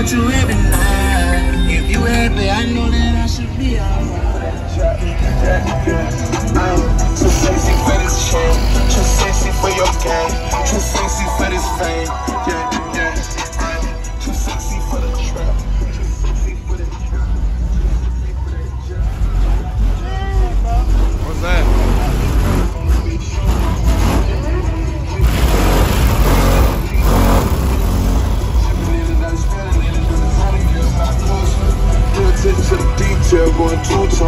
about you every night. If you happy, I know that I should be alright. I'm too sexy for this shit, too sexy for your game, too sexy for this fame.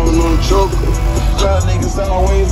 holding on niggas always